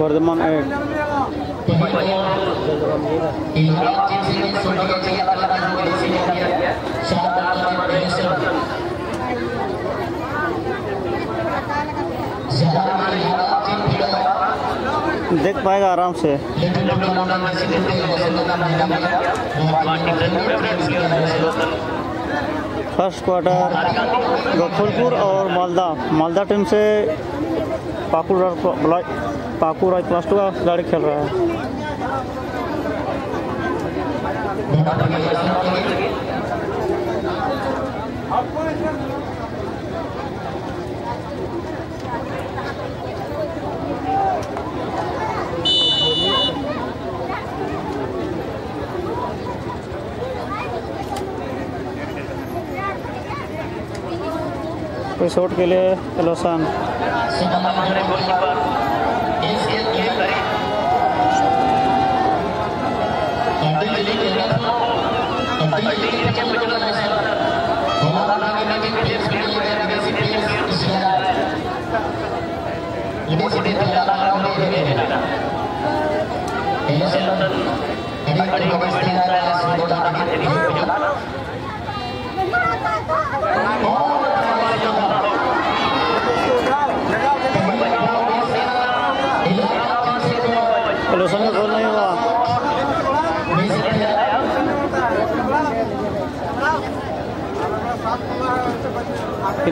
Varthaman eight देख पाएगा आराम से। फ़र्स्ट क्वार्टर गोकुलपुर और मालदा मालदा टीम से पाकुड़ पाकुड़ राज प्लस टू का खिलाड़ी खेल रहा है। शॉट के लिए लोसान लोसान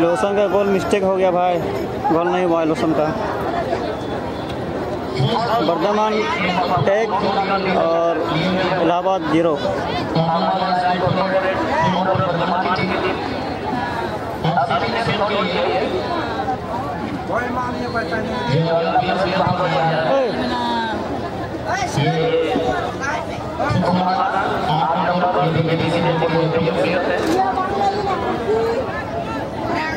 लोसन का गोल मिस्टेक हो गया भाई। गोल नहीं हुआ लोसन का। वर्धमान एक और इलाहाबाद ज़ीरो।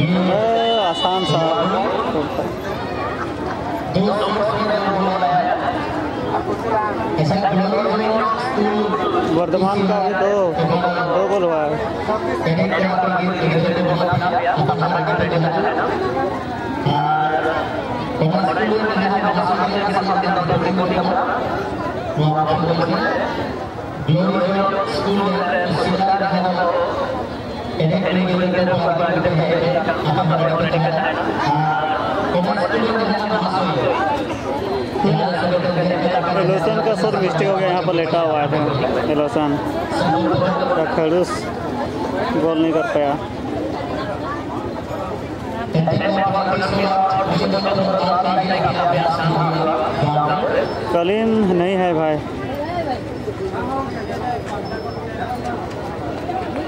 आसान सा। वर्धमान का भी दो दो गोल हुआ है। का सर मिस्टेक हो गया, यहाँ पर लेटा हुआ है लोसन खड़ूस गोल नहीं कर पाया। कलीम नहीं है भाई।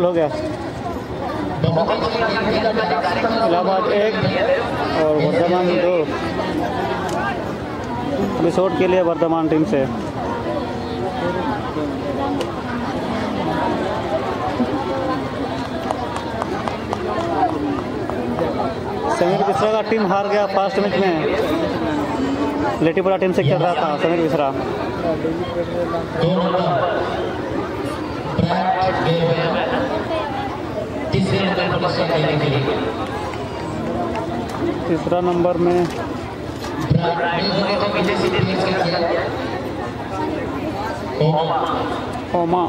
गोल हो गया। इलाहाबाद एक और वर्धमान दो। विस्फोट के लिए वर्धमान टीम से। समीर मिश्रा का टीम हार गया फ़र्स्ट मैच में। लेटीपुरा टीम से खेल रहा था समीर मिश्रा तीसरे नंबर में ओमा।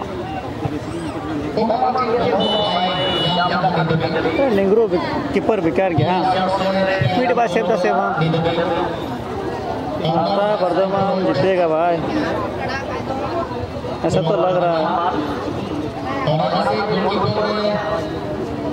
लिंगरू कीपर बिकार गया स्पीड बाय सेव सेव लगता है। वर्धमान जीतेगा भाई। ऐसा तो लग रहा है।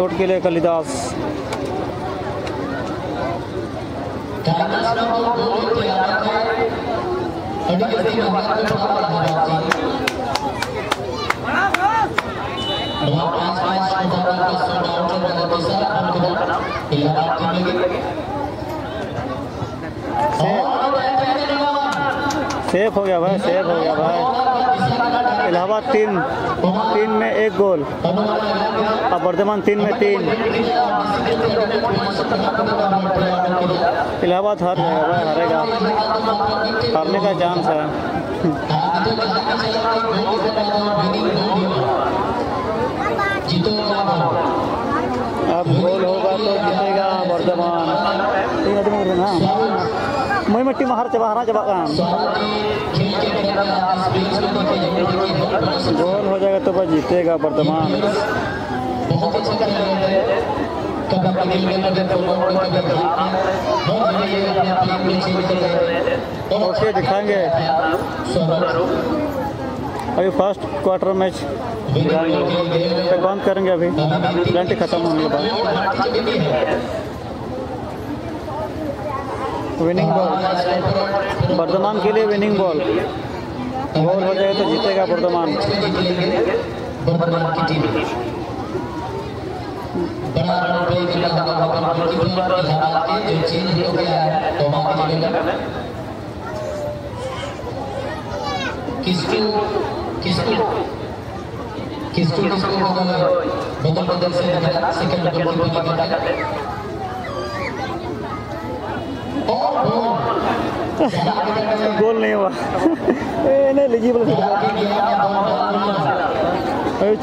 शॉट के लिए कालिदास। सेफ़ हो गया भाई सेफ़ हो गया भाई। इलाहाबाद तीन तीन में एक गोल अब वर्धमान तीन में तीन। इलाहाबाद हार हारेगा। हारने का चांस है। अब गोल होगा तो जीतेगा वर्धमान। तीन आदमी ना? मैं मिट्टी में हर चबा हरा चबा का गोल हो जाएगा तो बस जीतेगा वर्धमान ओके, दिखाएँगे। अभी फ़र्स्ट क्वार्टर मैच दिखाएँगे बंद करेंगे अभी? प्लेंटी खत्म होने के बाद। विनिंग बॉल वर्धमान के लिए विनिंग बॉल गोल हो जाए तो जीतेगा वर्धमान। किसको किसको किसको किसको बदल बदल से सेकंड नंबर पर लगा और गोल नहीं हुआ। ए, नहीं एलिजिबल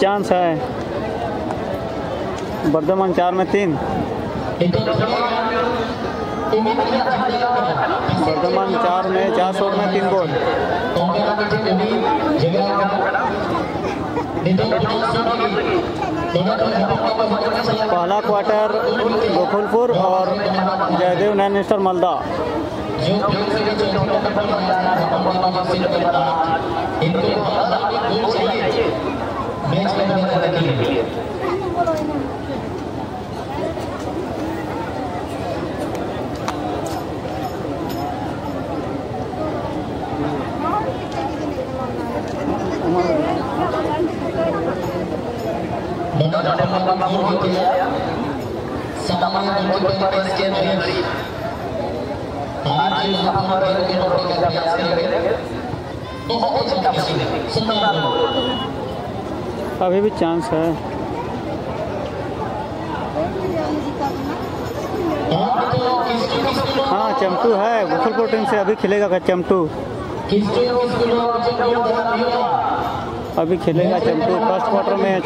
चांस है। वर्धमान चार में तीन। वर्धमान चार में चार शॉट में तीन गोल। पहला क्वार्टर गोकुलपुर और जयदेव नैन स्टार मालदा। मैच में करने के लिए सामान्य मल्टीपल के अंदर अभी भी चांस है। हाँ चमटू है। गोकुलपुर टीम से अभी खेलेगा चमटू अभी खेलेगा चमटू फ़र्स्ट क्वार्टर मैच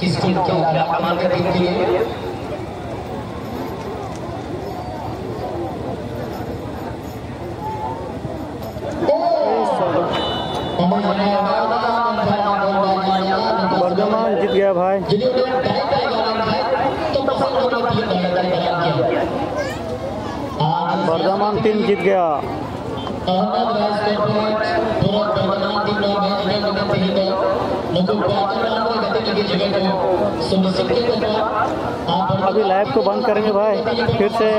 किसको क्या कमाल करने के लिए? वर्धमान जीत गया भाई। वर्धमान टीम जीत गया। अभी लाइव को बंद करेंगे भाई। फिर से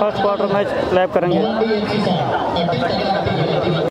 फ़र्स्ट क्वार्टर मैच लाइव करेंगे।